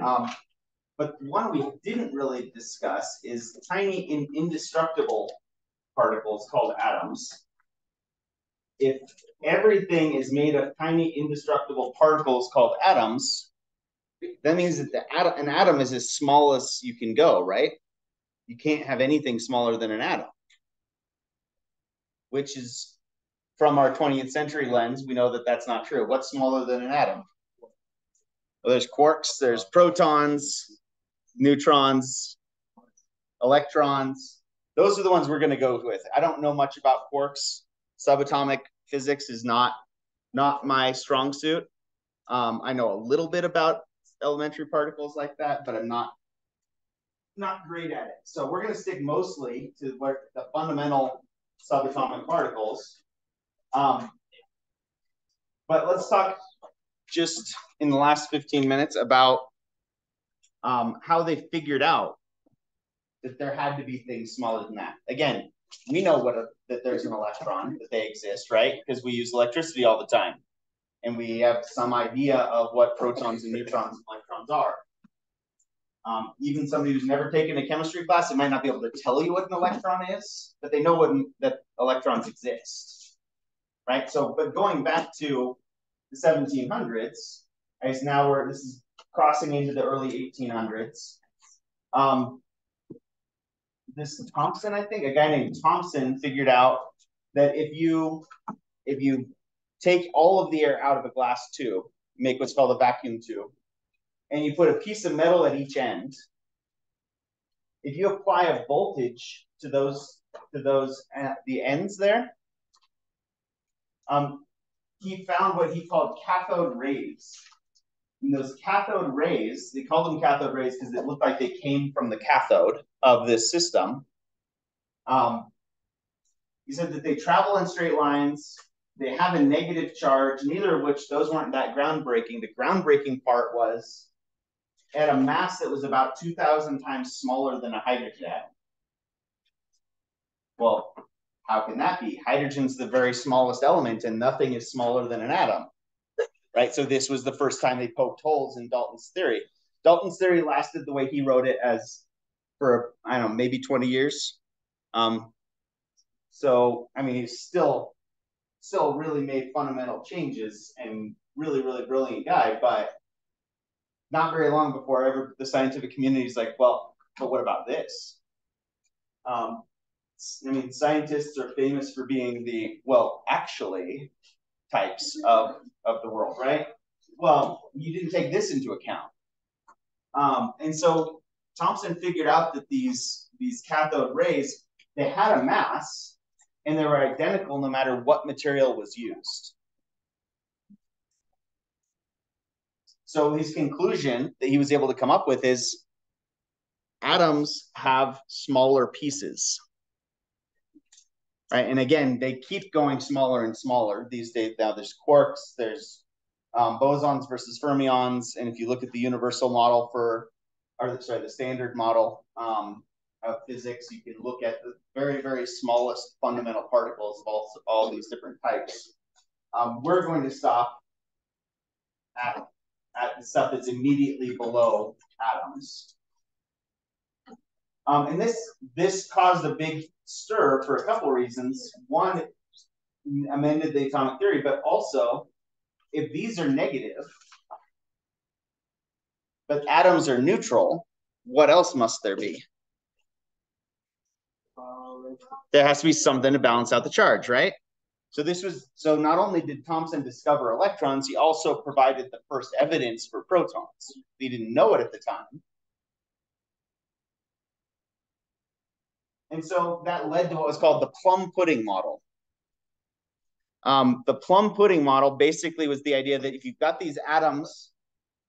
A: Um, but one we didn't really discuss is tiny and indestructible particles called atoms. If everything is made of tiny indestructible particles called atoms, that means that the an atom is as small as you can go, right? You can't have anything smaller than an atom, which is from our 20th century lens, we know that that's not true. What's smaller than an atom? Well, there's quarks, there's protons, neutrons, electrons. Those are the ones we're going to go with. I don't know much about quarks. Subatomic physics is not not my strong suit. Um, I know a little bit about elementary particles like that, but I'm not not great at it. So we're going to stick mostly to what the fundamental subatomic particles. Um, but let's talk just in the last 15 minutes about um, how they figured out that there had to be things smaller than that. Again, we know what a, that there's an electron, that they exist, right? Because we use electricity all the time. And we have some idea of what protons and neutrons and electrons are. Um, even somebody who's never taken a chemistry class, they might not be able to tell you what an electron is, but they know what, that electrons exist, right? So, but going back to the 1700s, as now we're, this is crossing into the early 1800s. Um, this Thomson, I think, a guy named Thomson figured out that if you if you take all of the air out of a glass tube, make what's called a vacuum tube, and you put a piece of metal at each end, if you apply a voltage to those to those at the ends there, um, he found what he called cathode rays. And those cathode rays, they called them cathode rays because it looked like they came from the cathode of this system. Um, he said that they travel in straight lines, they have a negative charge, neither of which those weren't that groundbreaking. The groundbreaking part was at a mass that was about 2,000 times smaller than a hydrogen atom. Well, how can that be? Hydrogen's the very smallest element, and nothing is smaller than an atom, right? So this was the first time they poked holes in Dalton's theory. Dalton's theory lasted the way he wrote it as for I don't know maybe twenty years. Um, so I mean he's still still really made fundamental changes and really really brilliant guy, but not very long before ever the scientific community is like, well, but what about this? Um, I mean, scientists are famous for being the well, actually, types of of the world, right? Well, you didn't take this into account, um, and so Thomson figured out that these these cathode rays they had a mass and they were identical no matter what material was used. So his conclusion that he was able to come up with is atoms have smaller pieces. Right. And again, they keep going smaller and smaller these days. Now there's quarks, there's um, bosons versus fermions. And if you look at the universal model for, or sorry, the standard model um, of physics, you can look at the very, very smallest fundamental particles of all, all these different types. Um, we're going to stop at at the stuff that's immediately below atoms. Um, and this this caused a big stir for a couple of reasons. One, amended the atomic theory, but also, if these are negative, but atoms are neutral, what else must there be? There has to be something to balance out the charge, right? So this was so not only did Thomson discover electrons, he also provided the first evidence for protons. He didn't know it at the time. And so that led to what was called the plum pudding model. Um, the plum pudding model basically was the idea that if you've got these atoms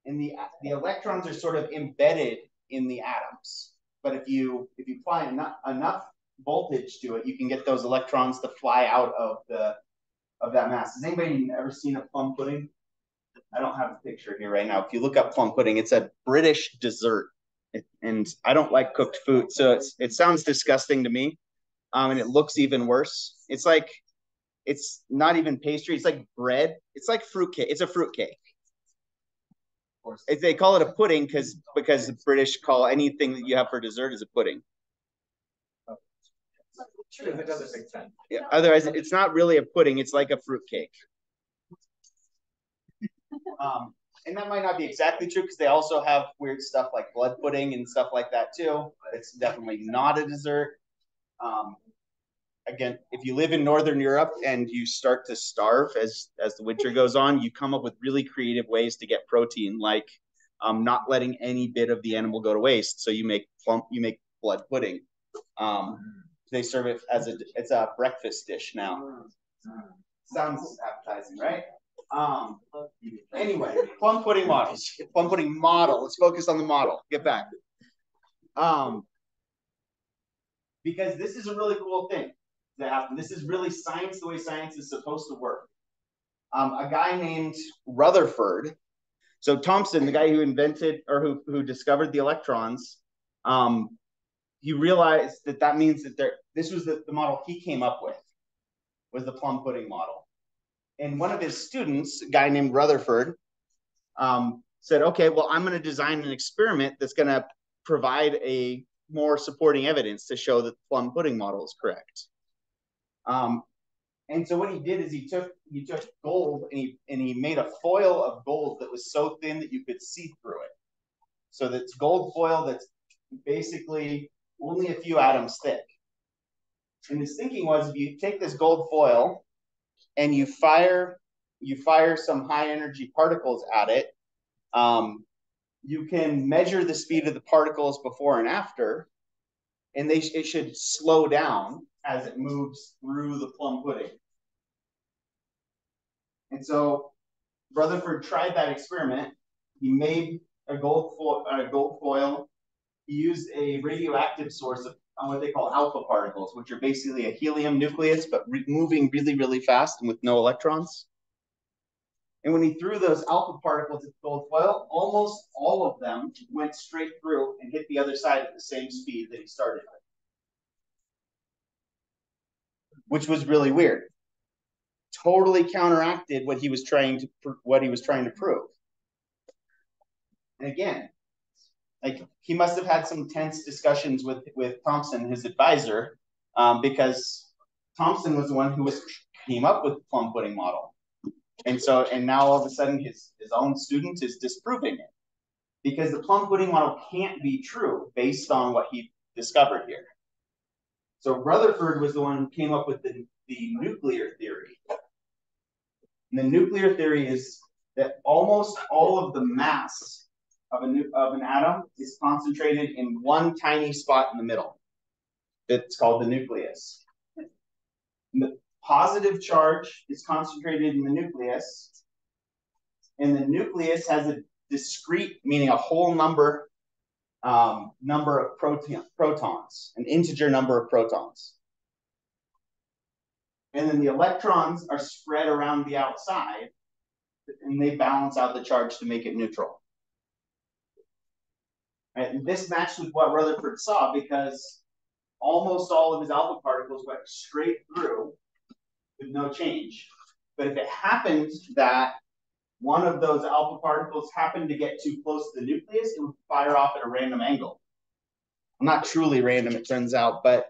A: and the, the electrons are sort of embedded in the atoms, but if you if you apply enough, enough voltage to it, you can get those electrons to fly out of the of that mass. Has anybody ever seen a plum pudding? I don't have a picture here right now. If you look up plum pudding, it's a British dessert, it, and I don't like cooked food, so it's it sounds disgusting to me, um, and it looks even worse. It's like it's not even pastry; it's like bread. It's like fruit cake. It's a fruit cake. They call it a pudding because because the British call anything that you have for dessert is a pudding.
B: True, it doesn't make sense.
A: Yeah, otherwise, it's not really a pudding. It's like a fruit cake. Um, and that might not be exactly true because they also have weird stuff like blood pudding and stuff like that too. It's definitely not a dessert. Um, again, if you live in Northern Europe and you start to starve as as the winter goes on, you come up with really creative ways to get protein, like um, not letting any bit of the animal go to waste. So you make plump, you make blood pudding. Um, they serve it as a it's a breakfast dish now. Sounds appetizing, right? Um, anyway, plum pudding models. Plum pudding model. Let's focus on the model. Get back. Um, because this is a really cool thing that happened. This is really science the way science is supposed to work. Um, a guy named Rutherford. So Thomson, the guy who invented or who who discovered the electrons, um, he realized that that means that there. This was the, the model he came up with, was the plum pudding model and one of his students, a guy named Rutherford, um, said, okay, well, I'm going to design an experiment that's going to provide a more supporting evidence to show that the plum pudding model is correct. Um, and so what he did is he took he took gold and he and he made a foil of gold that was so thin that you could see through it. So that's gold foil that's basically only a few atoms thick. And his thinking was if you take this gold foil and you fire you fire some high energy particles at it, um, you can measure the speed of the particles before and after, and they it should slow down as it moves through the plum pudding. And so Rutherford tried that experiment. He made a gold a gold foil. He used a radioactive source of on what they call alpha particles, which are basically a helium nucleus, but re moving really, really fast and with no electrons. And when he threw those alpha particles at gold foil, almost all of them went straight through and hit the other side at the same speed that he started with. which was really weird. Totally counteracted what he was trying to what he was trying to prove. And again, like he must have had some tense discussions with with Thomson, his advisor, um, because Thomson was the one who was came up with the plum pudding model. And so, and now all of a sudden his, his own student is disproving it because the plum pudding model can't be true based on what he discovered here. So Rutherford was the one who came up with the, the nuclear theory. And the nuclear theory is that almost all of the mass of, a, of an atom is concentrated in one tiny spot in the middle. It's called the nucleus. The positive charge is concentrated in the nucleus, and the nucleus has a discrete, meaning a whole number, um, number of proton, protons, an integer number of protons. And then the electrons are spread around the outside, and they balance out the charge to make it neutral. And this matched with what Rutherford saw because almost all of his alpha particles went straight through with no change. But if it happened that one of those alpha particles happened to get too close to the nucleus, it would fire off at a random angle. Not truly random, it turns out, but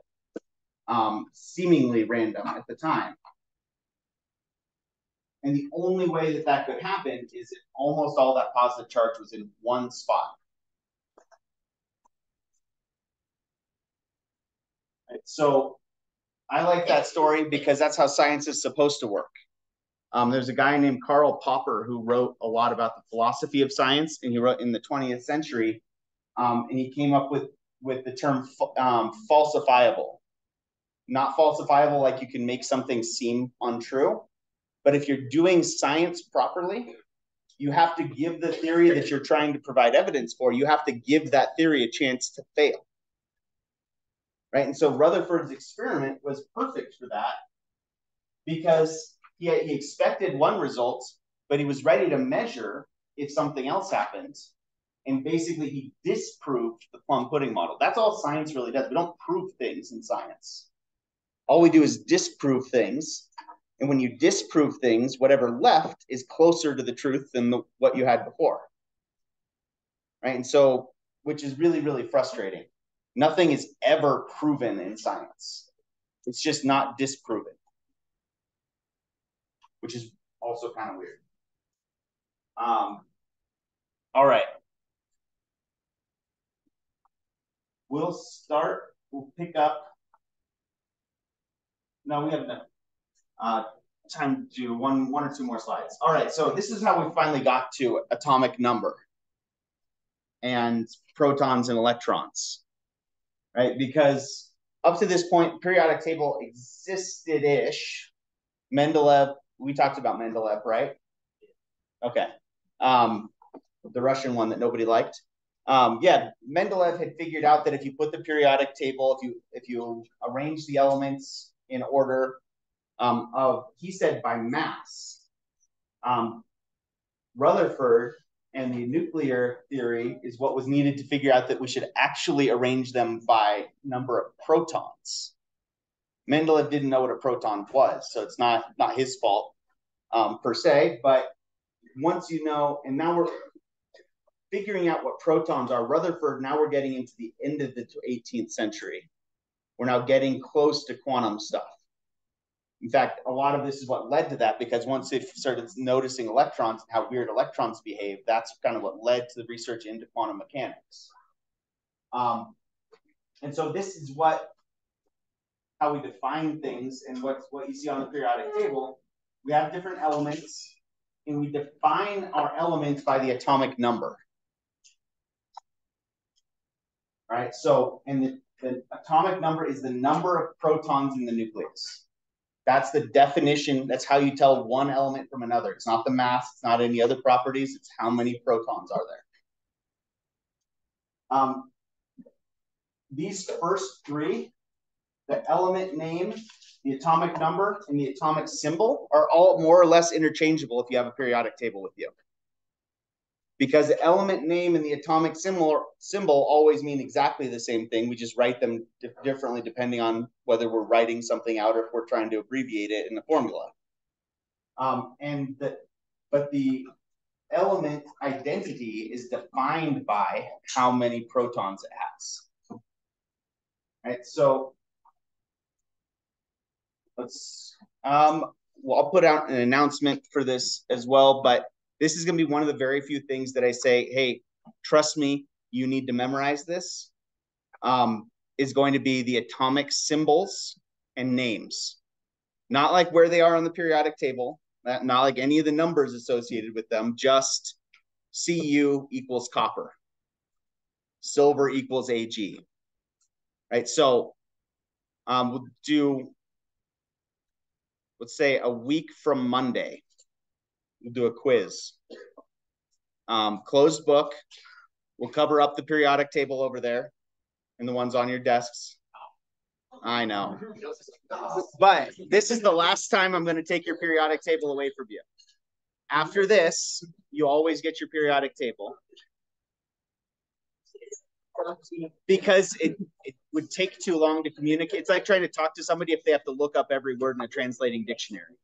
A: um, seemingly random at the time. And the only way that that could happen is if almost all that positive charge was in one spot. So I like that story because that's how science is supposed to work. Um, there's a guy named Karl Popper who wrote a lot about the philosophy of science, and he wrote in the 20th century, um, and he came up with with the term um, falsifiable. Not falsifiable like you can make something seem untrue, but if you're doing science properly, you have to give the theory that you're trying to provide evidence for, you have to give that theory a chance to fail right? And so Rutherford's experiment was perfect for that because he, he expected one result, but he was ready to measure if something else happened. And basically, he disproved the plum pudding model. That's all science really does. We don't prove things in science. All we do is disprove things. And when you disprove things, whatever left is closer to the truth than the, what you had before. Right. And so, which is really, really frustrating. Nothing is ever proven in science. It's just not disproven, which is also kind of weird. Um, all right. We'll start, we'll pick up. No, we have enough uh, time to do one, one or two more slides. All right, so this is how we finally got to atomic number and protons and electrons right? Because up to this point, periodic table existed-ish. Mendeleev, we talked about Mendeleev, right? Okay. Um, the Russian one that nobody liked. Um, yeah, Mendeleev had figured out that if you put the periodic table, if you if you arrange the elements in order um, of, he said by mass. Um, Rutherford and the nuclear theory is what was needed to figure out that we should actually arrange them by number of protons. Mendeleev didn't know what a proton was, so it's not not his fault um, per se. But once you know, and now we're figuring out what protons are. Rutherford. Now we're getting into the end of the 18th century. We're now getting close to quantum stuff. In fact, a lot of this is what led to that because once they started noticing electrons and how weird electrons behave, that's kind of what led to the research into quantum mechanics. Um, and so this is what how we define things and what's what you see on the periodic table. We have different elements and we define our elements by the atomic number. All right, so and the, the atomic number is the number of protons in the nucleus. That's the definition. That's how you tell one element from another. It's not the mass. It's not any other properties. It's how many protons are there. Um, these first three, the element name, the atomic number, and the atomic symbol are all more or less interchangeable if you have a periodic table with you. Because the element name and the atomic symbol symbol always mean exactly the same thing. We just write them di differently depending on whether we're writing something out or if we're trying to abbreviate it in a formula. Um, and the, but the element identity is defined by how many protons it has. Right, so let's um well, I'll put out an announcement for this as well, but this is going to be one of the very few things that I say, hey, trust me, you need to memorize this. Um, is going to be the atomic symbols and names, not like where they are on the periodic table, not, not like any of the numbers associated with them, just Cu equals copper, silver equals Ag. Right, so um, we'll do, let's say a week from Monday, we'll do a quiz. Um, closed book. We'll cover up the periodic table over there and the ones on your desks. I know. But this is the last time I'm going to take your periodic table away from you. After this, you always get your periodic table. Because it, it would take too long to communicate. It's like trying to talk to somebody if they have to look up every word in a translating dictionary.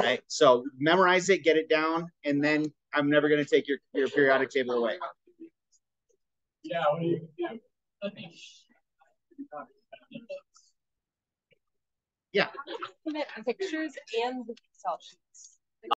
A: Right? So memorize it, get it down, and then I'm never going to take your, your periodic table away.
B: Yeah, what do you do?
A: Yeah.
C: Pictures and the Excel sheets.